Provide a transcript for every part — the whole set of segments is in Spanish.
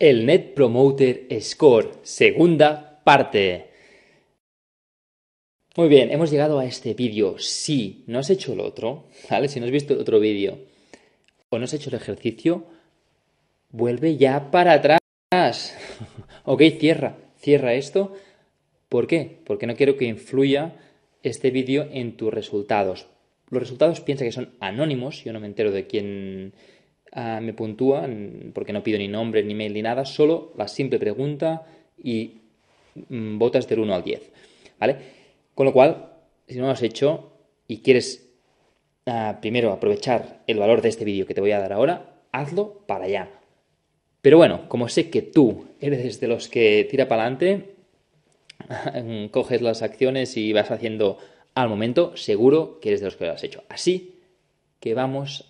El Net Promoter Score, segunda parte. Muy bien, hemos llegado a este vídeo. Si no has hecho el otro, ¿vale? Si no has visto el otro vídeo o no has hecho el ejercicio, vuelve ya para atrás. ok, cierra, cierra esto. ¿Por qué? Porque no quiero que influya este vídeo en tus resultados. Los resultados piensa que son anónimos, yo no me entero de quién ah, me puntúa, porque no pido ni nombre, ni mail, ni nada, solo la simple pregunta y mm, votas del 1 al 10. ¿Vale? Con lo cual, si no lo has hecho y quieres ah, primero aprovechar el valor de este vídeo que te voy a dar ahora, hazlo para allá. Pero bueno, como sé que tú eres de los que tira para adelante, coges las acciones y vas haciendo al momento, seguro que eres de los que lo has hecho. Así que vamos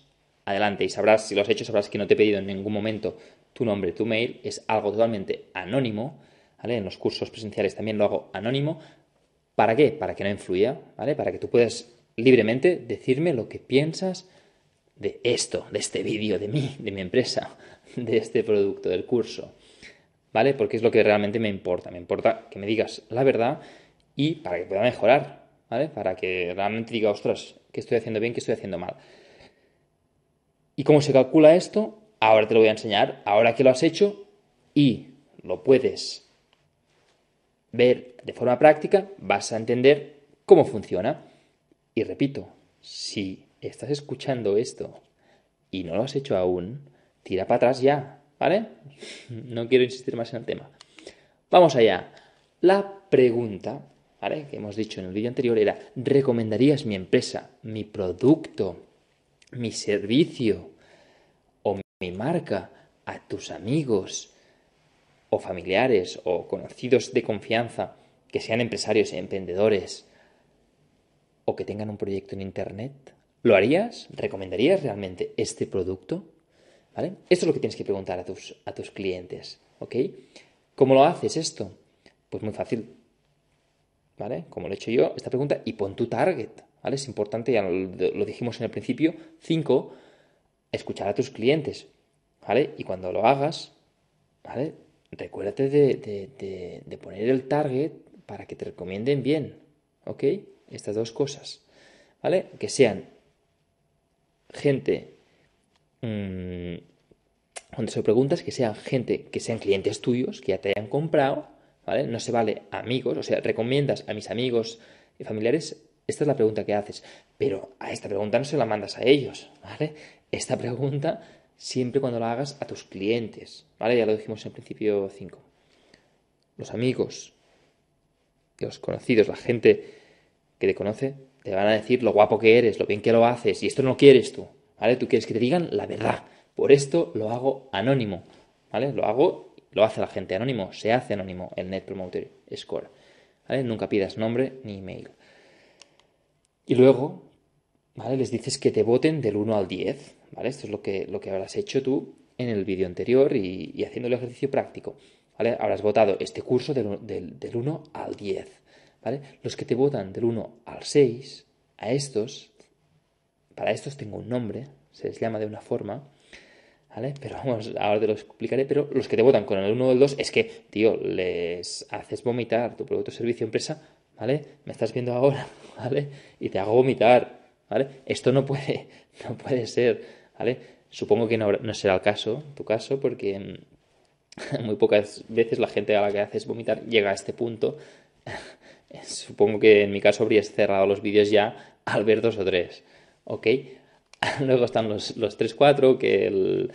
adelante y sabrás, si lo has hecho, sabrás que no te he pedido en ningún momento tu nombre, tu mail, es algo totalmente anónimo, ¿vale? En los cursos presenciales también lo hago anónimo. ¿Para qué? Para que no influya, ¿vale? Para que tú puedas libremente decirme lo que piensas de esto, de este vídeo, de mí, de mi empresa, de este producto, del curso. ¿Vale? Porque es lo que realmente me importa. Me importa que me digas la verdad y para que pueda mejorar, ¿vale? Para que realmente diga, ostras, ¿qué estoy haciendo bien, qué estoy haciendo mal? ¿Y cómo se calcula esto? Ahora te lo voy a enseñar, ahora que lo has hecho y lo puedes ver de forma práctica, vas a entender cómo funciona. Y repito, si estás escuchando esto y no lo has hecho aún, tira para atrás ya, ¿vale? No quiero insistir más en el tema. Vamos allá. La pregunta que hemos dicho en el vídeo anterior era, ¿recomendarías mi empresa, mi producto, mi servicio mi marca a tus amigos o familiares o conocidos de confianza que sean empresarios e emprendedores o que tengan un proyecto en Internet? ¿Lo harías? ¿Recomendarías realmente este producto? ¿Vale? Esto es lo que tienes que preguntar a tus, a tus clientes. ¿Ok? ¿Cómo lo haces esto? Pues muy fácil. ¿vale? Como lo he hecho yo, esta pregunta y pon tu target, ¿vale? Es importante, ya lo, dijimos en el principio. Cinco, escuchar a tus clientes, ¿vale? Y cuando lo hagas, ¿vale? Recuérdate de, poner el target para que te recomienden bien, ¿ok? Estas dos cosas, ¿vale? Que sean gente, mmm, cuando se preguntas, que sean gente, que sean clientes tuyos, que ya te hayan comprado, no se vale amigos, o sea, recomiendas a mis amigos y familiares. Esta es la pregunta que haces, pero a esta pregunta no se la mandas a ellos, ¿vale? Esta pregunta siempre cuando la hagas a tus clientes, ¿vale? Ya lo dijimos en principio 5. Los amigos, los conocidos, la gente que te conoce, te van a decir lo guapo que eres, lo bien que lo haces, y esto no quieres tú, ¿vale? Tú quieres que te digan la verdad. Por esto lo hago anónimo, ¿vale? Lo hago lo hace la gente anónimo, se hace anónimo el Net Promoter Score. ¿vale? Nunca pidas nombre ni email. Y luego, ¿vale? Les dices que te voten del 1 al 10, ¿vale? Esto es lo que, lo que habrás hecho tú en el vídeo anterior y, haciendo el ejercicio práctico, ¿vale? Habrás votado este curso del, del, del 1 al 10, ¿vale? Los que te votan del 1 al 6, a estos, para estos tengo un nombre, se les llama de una forma, ¿Vale? Pero vamos, ahora te lo explicaré, pero los que te votan con el 1 o el 2 es que, tío, les haces vomitar tu producto, servicio, empresa, ¿vale? Me estás viendo ahora, ¿vale? Y te hago vomitar, ¿vale? Esto no puede, no puede ser, ¿vale? Supongo que no, no será el caso, tu caso, porque muy pocas veces la gente a la que haces vomitar llega a este punto. Supongo que en mi caso habrías cerrado los vídeos ya al ver dos o tres, ¿ok? Luego están los, los 3-4 que,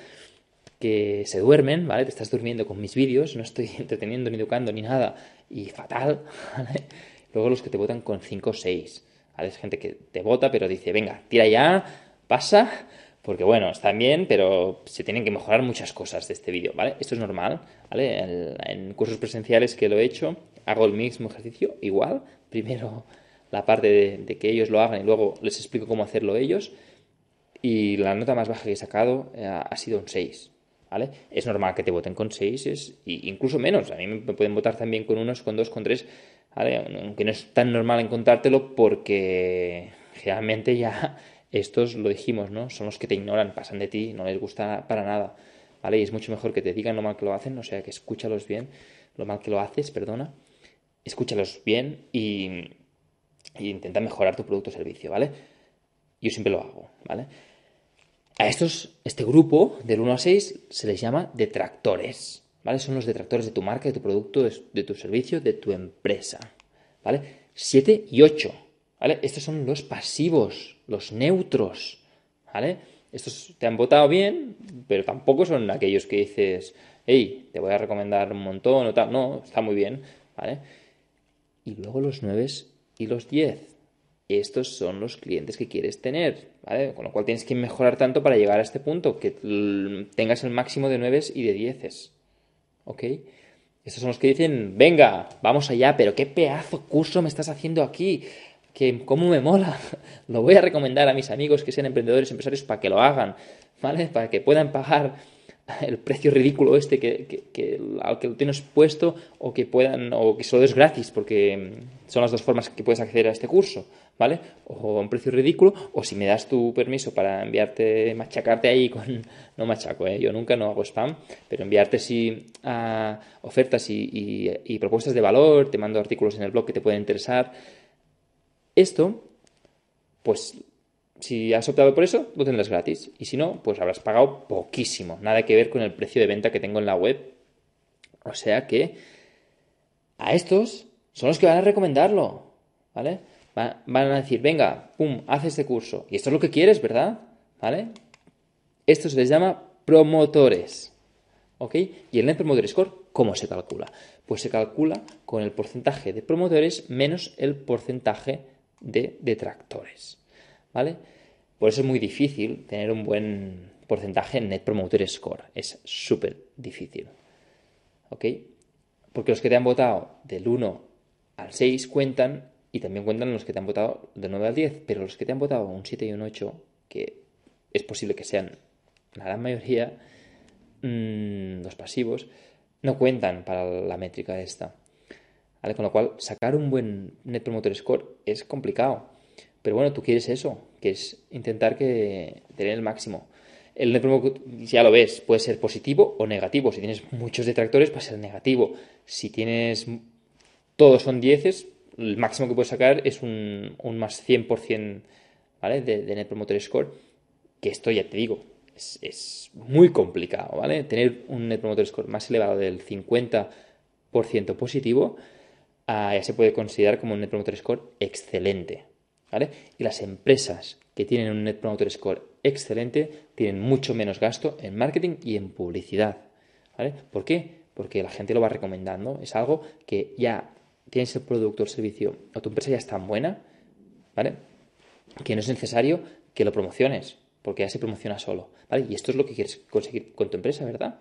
que se duermen, ¿vale? Te estás durmiendo con mis vídeos, no estoy entreteniendo ni educando ni nada y fatal, ¿vale? Luego los que te votan con 5 o 6, ¿vale? Es gente que te vota pero dice, venga, tira ya, pasa, porque bueno, están bien, pero se tienen que mejorar muchas cosas de este vídeo, ¿vale? Esto es normal, ¿vale? En, cursos presenciales que lo he hecho, hago el mismo ejercicio, igual, primero la parte de, que ellos lo hagan y luego les explico cómo hacerlo ellos y la nota más baja que he sacado eh, ha sido un 6. ¿Vale? Es normal que te voten con 6, es, incluso menos. A mí me pueden votar también con unos, con dos, con tres, ¿vale? Aunque no es tan normal encontrártelo porque generalmente ya estos, lo dijimos, ¿no? Son los que te ignoran, pasan de ti, no les gusta para nada, ¿vale? Y es mucho mejor que te digan lo mal que lo hacen, o sea, que escúchalos bien, lo mal que lo haces, perdona, escúchalos bien y, y intenta mejorar tu producto o servicio, ¿vale? Yo siempre lo hago, ¿vale? A estos, este grupo del 1 a 6 se les llama detractores, ¿vale? Son los detractores de tu marca, de tu producto, de, tu servicio, de tu empresa, ¿vale? 7 y 8, ¿vale? Estos son los pasivos, los neutros, ¿vale? Estos te han votado bien, pero tampoco son aquellos que dices, hey, te voy a recomendar un montón o tal. No, está muy bien, ¿vale? Y luego los 9 y los 10 estos son los clientes que quieres tener, ¿vale? Con lo cual tienes que mejorar tanto para llegar a este punto, que tengas el máximo de 9 y de 10, ¿ok? Estos son los que dicen, venga, vamos allá, pero qué pedazo curso me estás haciendo aquí, que cómo me mola, lo voy a recomendar a mis amigos que sean emprendedores, empresarios, para que lo hagan, ¿vale? Para que puedan pagar el precio ridículo este que, al que lo tienes puesto o que puedan o que solo es gratis porque son las dos formas que puedes acceder a este curso ¿vale? O a un precio ridículo, o si me das tu permiso para enviarte, machacarte ahí con, no machaco, ¿eh? yo nunca no hago spam, pero enviarte sí a ofertas y, y, propuestas de valor, te mando artículos en el blog que te pueden interesar. Esto, pues si has optado por eso, lo tendrás gratis. Y si no, pues habrás pagado poquísimo. Nada que ver con el precio de venta que tengo en la web. O sea que a estos son los que van a recomendarlo. ¿Vale? Van a decir, venga, pum, haz este curso. Y esto es lo que quieres, ¿verdad? ¿Vale? Esto se les llama promotores. ¿Ok? Y el Net Promoter Score, ¿cómo se calcula? Pues se calcula con el porcentaje de promotores menos el porcentaje de detractores. ¿Vale? Por eso es muy difícil tener un buen porcentaje en Net Promoter Score. Es súper difícil. ¿Ok? Porque los que te han votado del 1 al 6 cuentan y también cuentan los que te han votado de 9 al 10, pero los que te han votado un 7 y un 8, que es posible que sean la gran mayoría, mmm, los pasivos, no cuentan para la métrica esta. Con lo cual, sacar un buen Net Promoter Score es complicado. Pero bueno, tú quieres eso, que es intentar que tener el máximo. El Net Promoter, ya lo ves, puede ser positivo o negativo. Si tienes muchos detractores, puede ser negativo. Si tienes todos son 10, el máximo que puedes sacar es un, un más 100% ¿vale? de, Net Promoter Score, que esto ya te digo, es, muy complicado, ¿vale? Tener un Net Promoter Score más elevado del 50% positivo uh, ya se puede considerar como un Net Promoter Score excelente, ¿vale? Y las empresas que tienen un Net Promoter Score excelente tienen mucho menos gasto en marketing y en publicidad, ¿vale? ¿Por qué? Porque la gente lo va recomendando, es algo que ya tienes el producto o el servicio o tu empresa ya es tan buena, ¿vale? Que no es necesario que lo promociones, porque ya se promociona solo, ¿vale? Y esto es lo que quieres conseguir con tu empresa, ¿verdad?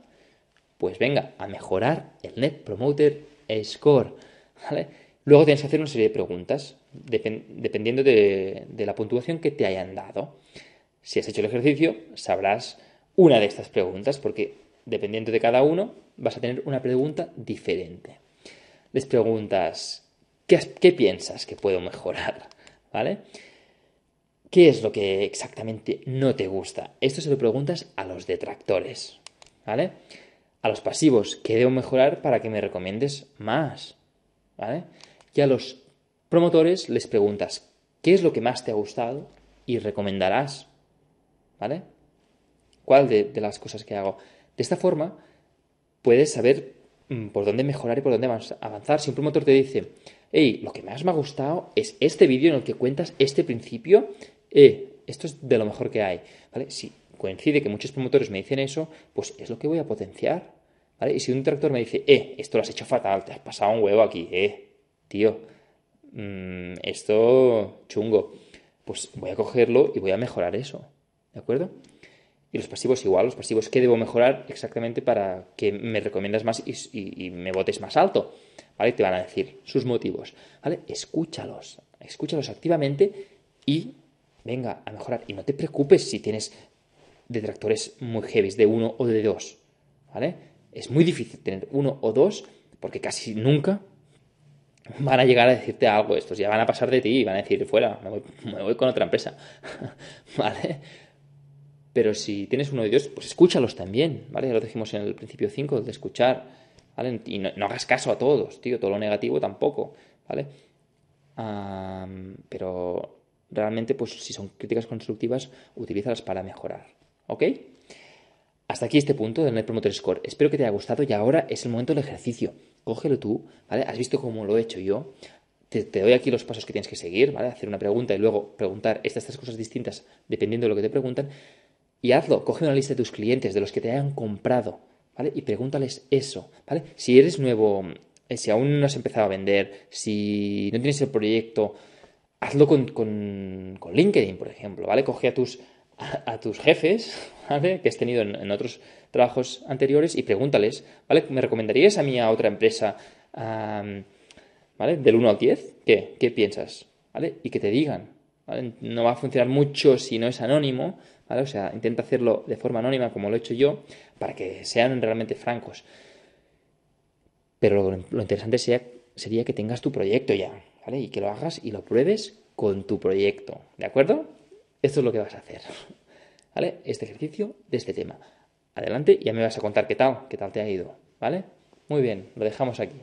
Pues venga, a mejorar el Net Promoter Score, ¿vale? Luego tienes que hacer una serie de preguntas, dependiendo de, de la puntuación que te hayan dado. Si has hecho el ejercicio, sabrás una de estas preguntas, porque dependiendo de cada uno, vas a tener una pregunta diferente les preguntas, ¿qué, piensas que puedo mejorar? ¿Vale? ¿Qué es lo que exactamente no te gusta? Esto se lo preguntas a los detractores, ¿vale? A los pasivos, ¿qué debo mejorar para que me recomiendes más? ¿Vale? Y a los promotores les preguntas, ¿qué es lo que más te ha gustado y recomendarás? ¿Vale? ¿Cuál de, las cosas que hago? De esta forma, puedes saber por dónde mejorar y por dónde avanzar. Si un promotor te dice, hey, lo que más me ha gustado es este vídeo en el que cuentas este principio, eh, esto es de lo mejor que hay, ¿vale? Si coincide que muchos promotores me dicen eso, pues es lo que voy a potenciar, ¿vale? Y si un tractor me dice, eh, esto lo has hecho fatal, te has pasado un huevo aquí, eh, tío, mm, esto chungo, pues voy a cogerlo y voy a mejorar eso, ¿de acuerdo? Y los pasivos igual, los pasivos que debo mejorar exactamente para que me recomiendas más y, me votes más alto. ¿Vale? Te van a decir sus motivos. ¿Vale? Escúchalos, escúchalos activamente y venga a mejorar. Y no te preocupes si tienes detractores muy heavy, de uno o de dos. ¿Vale? Es muy difícil tener uno o dos porque casi nunca van a llegar a decirte algo estos, ya van a pasar de ti y van a decir fuera, me voy, me voy con otra empresa. ¿Vale? Pero si tienes uno de ellos, pues escúchalos también, ¿vale? Ya lo dijimos en el principio 5, de escuchar, ¿vale? Y no, hagas caso a todos, tío, todo lo negativo tampoco, ¿vale? pero realmente, pues si son críticas constructivas, utilízalas para mejorar, ¿ok? Hasta aquí este punto del Net Promoter Score. Espero que te haya gustado y ahora es el momento del ejercicio. Cógelo tú, ¿vale? Has visto cómo lo he hecho yo. Te, doy aquí los pasos que tienes que seguir, ¿vale? Hacer una pregunta y luego preguntar estas tres cosas distintas dependiendo de lo que te preguntan. Y hazlo, coge una lista de tus clientes, de los que te hayan comprado, ¿vale? Y pregúntales eso, ¿vale? Si eres nuevo, eh, si aún no has empezado a vender, si no tienes el proyecto, hazlo con, con, LinkedIn, por ejemplo, ¿vale? Coge a tus, a, tus jefes, ¿vale? Que has tenido en, otros trabajos anteriores y pregúntales, ¿vale? ¿Me recomendarías a mí a otra empresa, ¿vale? Del 1 al 10, ¿qué? ¿Qué piensas? ¿Vale? Y que te digan, No va a funcionar mucho si no es anónimo, ¿vale? O sea, intenta hacerlo de forma anónima como lo he hecho yo, para que sean realmente francos. Pero lo, interesante sería que tengas tu proyecto ya, ¿vale? Y que lo hagas y lo pruebes con tu proyecto, ¿de acuerdo? Esto es lo que vas a hacer, ¿vale? Este ejercicio de este tema. Adelante, ya me vas a contar qué tal, qué tal te ha ido, ¿vale? Muy bien, lo dejamos aquí.